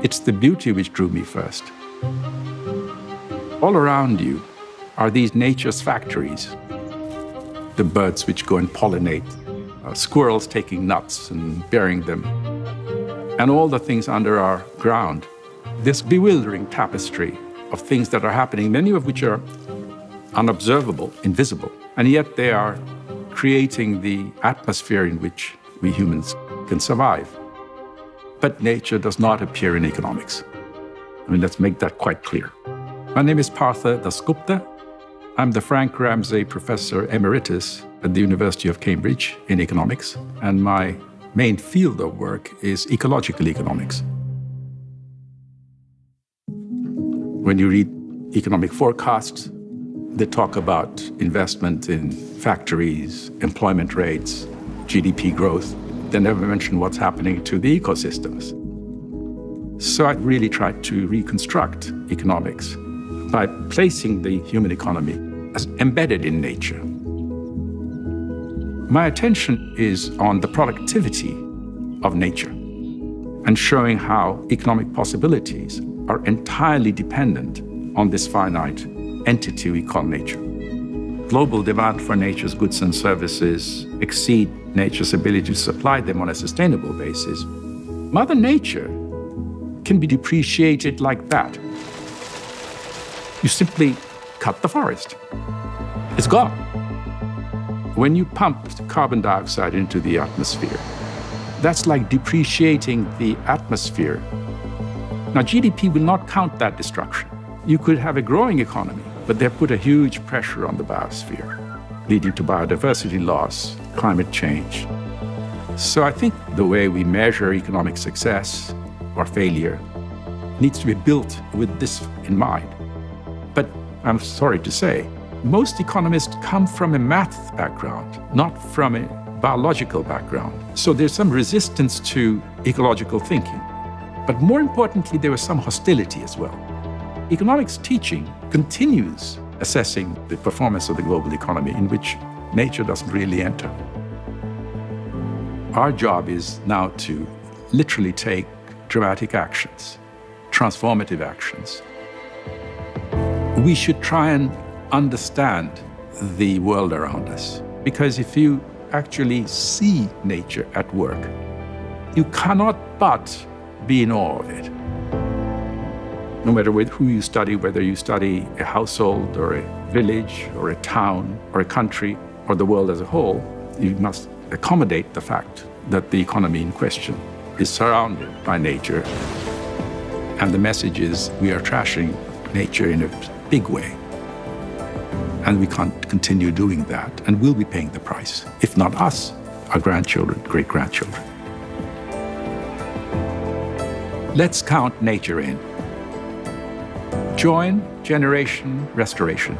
It's the beauty which drew me first. All around you are these nature's factories. The birds which go and pollinate, uh, squirrels taking nuts and bearing them, and all the things under our ground. This bewildering tapestry of things that are happening, many of which are unobservable, invisible, and yet they are creating the atmosphere in which we humans can survive. But nature does not appear in economics. I mean, let's make that quite clear. My name is Partha Dasgupta. I'm the Frank Ramsey Professor Emeritus at the University of Cambridge in economics, and my main field of work is ecological economics. When you read economic forecasts, they talk about investment in factories, employment rates, GDP growth. They never mention what's happening to the ecosystems. So I really tried to reconstruct economics by placing the human economy as embedded in nature. My attention is on the productivity of nature and showing how economic possibilities are entirely dependent on this finite entity we call nature. Global demand for nature's goods and services exceed nature's ability to supply them on a sustainable basis. Mother Nature can be depreciated like that. You simply cut the forest. It's gone. When you pump carbon dioxide into the atmosphere, that's like depreciating the atmosphere. Now, GDP will not count that destruction. You could have a growing economy, but they put a huge pressure on the biosphere, leading to biodiversity loss, climate change. So I think the way we measure economic success or failure needs to be built with this in mind. But I'm sorry to say, most economists come from a math background, not from a biological background. So there's some resistance to ecological thinking. But more importantly, there was some hostility as well. Economics teaching continues assessing the performance of the global economy in which nature doesn't really enter. Our job is now to literally take dramatic actions, transformative actions. We should try and understand the world around us because if you actually see nature at work, you cannot but be in awe of it no matter with who you study, whether you study a household or a village or a town or a country or the world as a whole, you must accommodate the fact that the economy in question is surrounded by nature. And the message is we are trashing nature in a big way. And we can't continue doing that, and we'll be paying the price. If not us, our grandchildren, great grandchildren. Let's count nature in. Join Generation Restoration.